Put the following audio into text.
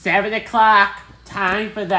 Seven o'clock. Time for that.